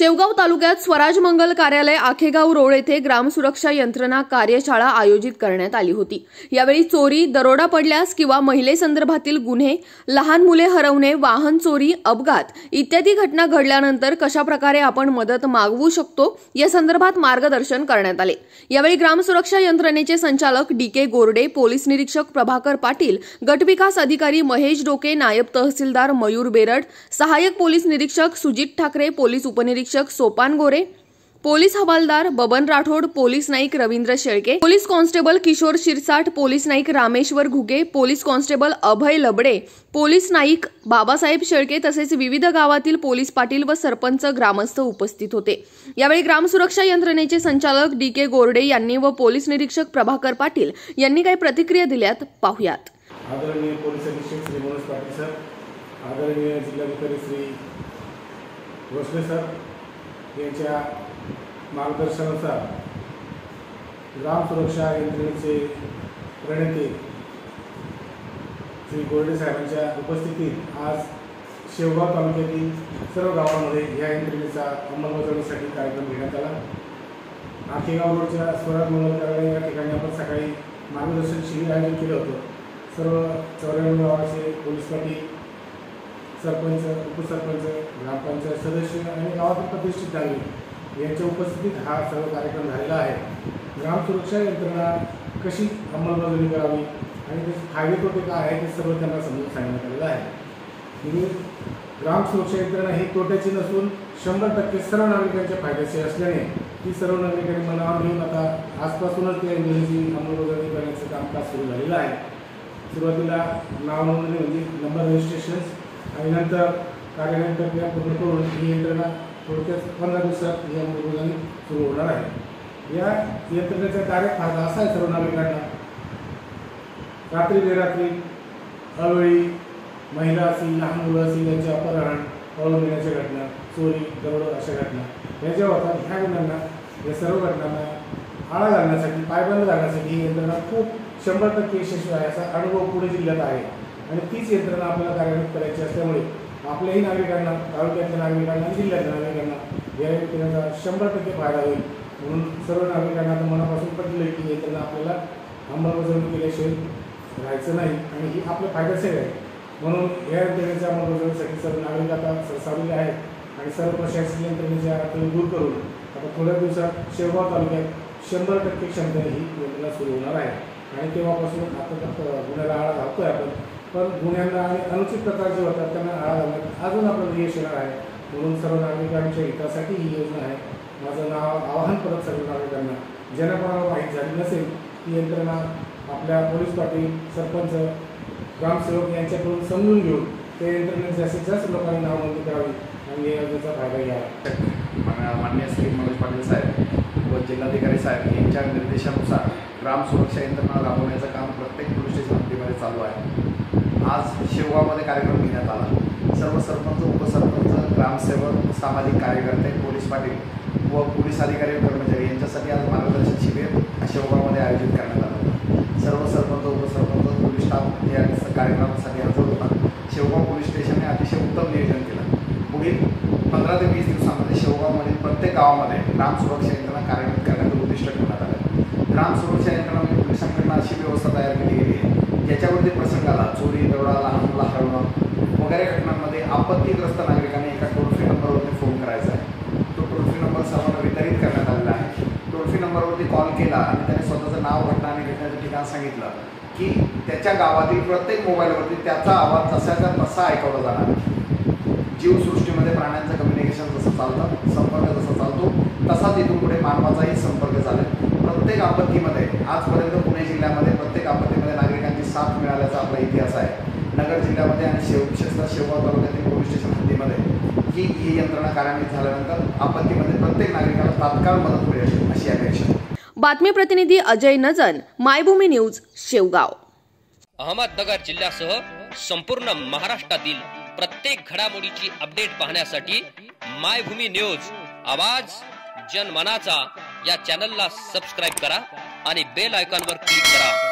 शेवगाव तालुक्यात स्वराज मंगल कार्यालय आखेगाव रोड येथे ग्रामसुरक्षा यंत्रणा कार्यशाळा आयोजित करण्यात आली होती. यावेळी चोरी दरोडा पडल्यास किंवा महिलेसंदर्भातील गुन्हे लहान मुले हरवणे वाहन चोरी अपघात इत्यादी घटना घडल्यानंतर कशा प्रकारे आपण मदत मागवू शकतो या संदर्भात मार्गदर्शन करण्यात आले. यावेळी ग्रामसुरक्षा यंत्रणेचे संचालक डी के गोरडे पोलीस निरीक्षक प्रभाकर पाटील गटविकास अधिकारी महेश डोके नायब तहसीलदार मयूर बेरड सहाय्यक पोलीस निरीक्षक सुजित ठाकरे पोलीस उपनिरीक्षक Sopan Gore police havaldar Baban Rathod police naik Ravindra Shelke police constable Kishor Shirsat police naik Rameshwar Ghuge police constable Abhay Labde police naik Babasaheb Shelke तसेच विविध गावातील पोलीस पाटील व सरपंच ग्रामस्थ उपस्थित होते. यावेळी ग्रामसुरक्षा यंत्रणेचे संचालक डी के गोरडे यांनी व पोलीस निरीक्षक प्रभाकर पाटील यांनी काही प्रतिक्रिया दिल्यात. पाहुयात. आदरणीय पोलीस अधीक्षक श्री मनोज पाटील सर आदरणीय जिल्हाधिकारी श्री भोसले सर यांच्या मार्गदर्शनानुसार ग्राम सुरक्षा यंत्रणेचे प्रणेते श्री गोरडे साहेबांच्या उपस्थितीत आज शेवगाव तालुक्यातील सर्व गावांमध्ये या यंत्रणेचा अंमलबजावणीसाठी कार्यक्रम घेण्यात आला. आखेगाव रोडच्या स्वराज मंगल या ठिकाणी आपण सकाळी मार्गदर्शन शिबिर आयोजित केलं होतं. सर्व चौऱ्याण्णव गावाचे पोलीस पाटील सरपंच उपसरपंच ग्रामपंचायत सदस्य आणि गावातील प्रतिष्ठित नागरिक यांच्या उपस्थितीत हा सर्व कार्यक्रम झालेला आहे. ग्राम सुरक्षा यंत्रणा कशी अंमलबजावणी करावी आणि त्याचे फायदे तोटे काय आहे ते सर्व त्यांना समजून सांगण्यात आलेलं आहे. म्हणून ग्राम सुरक्षा यंत्रणा ही तोट्याची नसून शंभर टक्के सर्व नागरिकांच्या फायद्याची असल्याने ती सर्व नागरिकांनी मनावर घेऊन आता आजपासूनच त्या योजनेची अंमलबजावणी करण्याचं कामकाज सुरू झालेलं आहे. सुरुवातीला नाव नोंदणी म्हणजे नंबर रजिस्ट्रेशन्स आणि नंतर कार्यालयीन प्रक्रिया पूर्ण करून ही यंत्रणा थोडक्यात पंधरा दिवसात ही अंमलबजावणी सुरू होणार आहे. या यंत्रणेचा डायरेक्ट असा आहे सर्व नागरिकांना रात्री बेरात्री अवेळी महिला असतील लहान मुलं असतील यांचे अपहरण पळून नेण्याच्या घटना चोरी दरोड अशा घटना. याच्या होतात ह्या गुन्ह्यांना या सर्व घटनांना आळा घालण्यासाठी पायबंद घालण्यासाठी ही यंत्रणा खूप शंभर टक्के यशस्वी आहे असा अनुभव पुणे जिल्ह्यात आहे. आणि तीच यंत्रणा आपल्याला कार्यान्वित करायची असल्यामुळे आपल्याही नागरिकांना तालुक्यातल्या नागरिकांना जिल्ह्यातल्या नागरिकांना या यंत्रणेचा शंभर टक्के फायदा होईल. म्हणून सर्व नागरिकांना आता मनापासून पटलं की यंत्रणा आपल्याला अंमलबजावणी केल्याशिवाय राहायचं नाही आणि ही आपल्या फायद्याचे आहे. म्हणून या यंत्रणेच्या अंमलबजावणीसाठी सर्व नागरिक आता सरसावलेले आहेत आणि सर्व प्रशासकीय यंत्रणेच्या अडचणी दूर करून आता थोड्या दिवसात शेवगाव तालुक्यात शंभर टक्के क्षमतेने ही यंत्रणा सुरू होणार आहे. आणि तेव्हापासून आता गुन्ह्याला आळा आहे आपण. पण गुन्ह्यांना आणि अनुचित प्रकार जे होतात त्यांना आळा घालण्यात अजून आपल्याला यश येणार आहे. म्हणून सर्व नागरिकांच्या हितासाठी ही योजना आहे. माझं नाव आवाहन करत सर्व नागरिकांना. ज्यांना कोणाला माहीत झाली नसेल ती यंत्रणा आपल्या पोलीस पाटील सरपंच ग्रामसेवक यांच्याकडून समजून घेऊन ते यंत्रणेत जास्तीत जास्त लोकांनी नाव नोंदणी करावी आणि या योजनेचा फायदा घ्यावा. माननीय श्री मनोज पाटील साहेब व जिल्हाधिकारी साहेब यांच्या निर्देशानुसार ग्राम सुरक्षा यंत्रणा राबवण्याचं काम प्रत्येक पोलीस स्टेशन हद्दीमध्ये चालू आहे आज शेवगावमध्ये कार्यक्रम घेण्यात आला सर्व सरपंच समाजसेवक सामाजिक कार्यकर्ते पोलीस पाटील व पोलीस अधिकारी कर्मचारी यांच्यासाठी आज मार्गदर्शन शिबिर शेवगावमध्ये आयोजित करण्यात आलं. सर्व सरपंच उपसरपंच पोलीस स्टाफ या कार्यक्रमासाठी हजर होता. शेवगाव पोलीस स्टेशनने अतिशय उत्तम नियोजन केलं. पुढील पंधरा ते वीस दिवसामध्ये शेवगावमधील प्रत्येक गावामध्ये ग्राम सुरक्षा यंत्रणा कार्यान्वित करण्याचं उद्दिष्ट ठेवण्यात आलं. ग्राम सुरक्षा यंत्रणामध्ये पोलिसांकडनं अशी व्यवस्था तयार केली गेली आहे. ज्याच्यावरती प्रसंगाला चोरी दरोडा लहान मुला हरवणं वगैरे घटनांमध्ये आपत्तीग्रस्त नागरिकांनी एका टोल फ्री नंबरवरती फोन करायचा आहे तो टोल फ्री नंबर सर्वांना वितरित करण्यात आलेला आहे टोल फ्री नंबरवरती कॉल केला आणि त्याने स्वतःचं नाव घटना आणि घटनेचं ठिकाण सांगितलं की त्याच्या गावातील प्रत्येक मोबाईलवरती त्याचा आवाज जसाचा तसा ऐकवला जाणार जीवसृष्टीमध्ये प्राण्यांचं कम्युनिकेशन जसं चालतं संपर्क जसा चालतो तसाच इथून पुढे मानवाचाही संपर्क चालेल प्रत्येक आपत्तीमध्ये आजपर्यंत पुणे जिल्ह्यामध्ये प्रत्येक आपत्तीमध्ये नागरिकांची साथ मिळाल्याचा आपला इतिहास आहे. नगर जिल्ह्यामध्ये आणि शेव विशेषतः शेवगाव तालुक्यात पोलीस स्टेशन हद्दीमध्ये ही ही यंत्रणा कार्यान्वित झाल्यानंतर आपत्तीमध्ये प्रत्येक नागरिकाला तात्काळ मदत मिळेल अशी अपेक्षा बातमी प्रतिनिधी अजय नजन मायभूमी न्यूज शेवगाव. अहमदनगर जिल्ह्यासह संपूर्ण महाराष्ट्रातील प्रत्येक घडामोडीची अपडेट पाहण्यासाठी मायभूमी न्यूज आवाज जनमनाचा या चॅनलला सबस्क्राईब करा आणि बेल आयकॉनवर क्लिक करा.